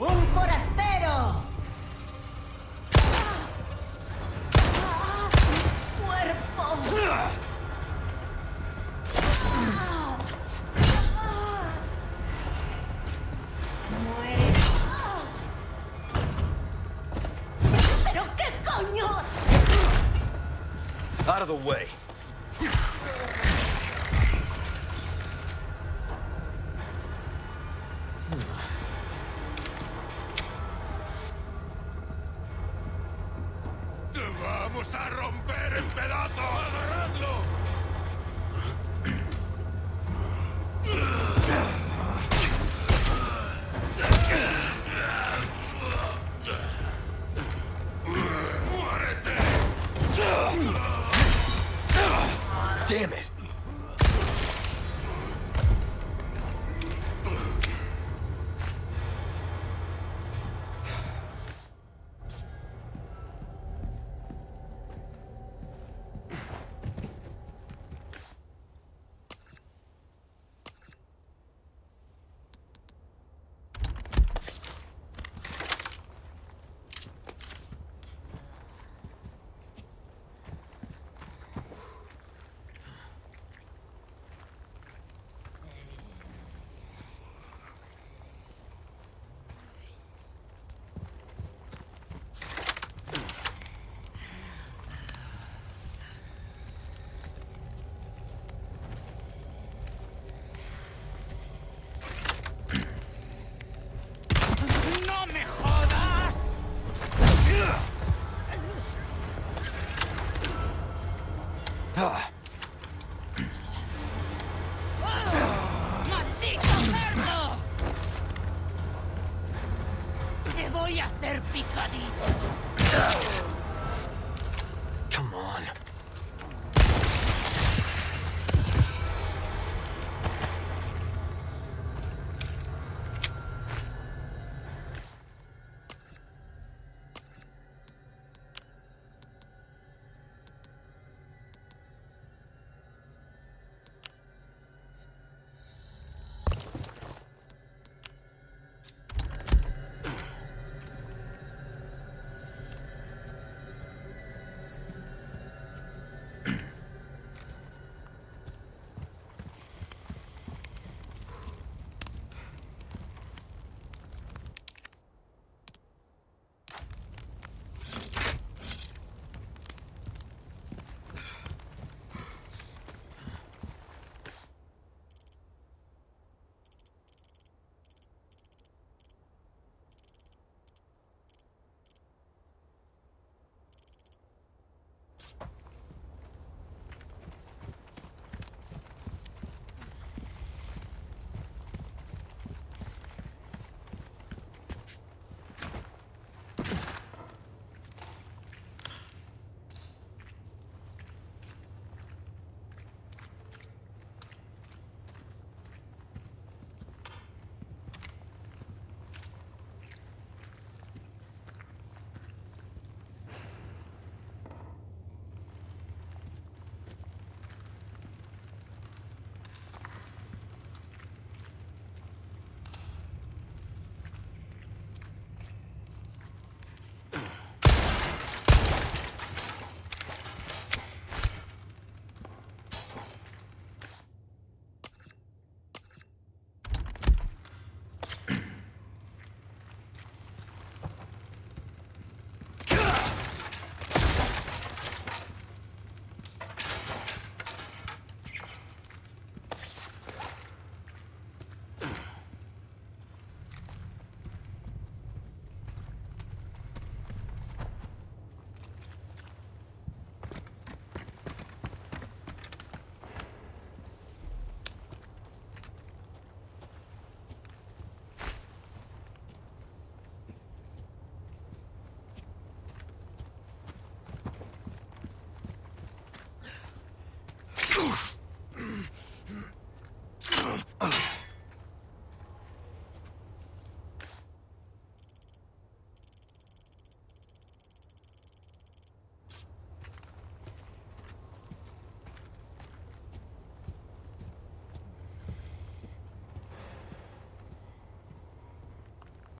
¡Un forastero! ¡Cuerpo! ¡Muere! ¿Pero qué coño? Out of the way. Vamos a romper en pedazos! ¡Maldito cerdo! Te voy a hacer picadillo.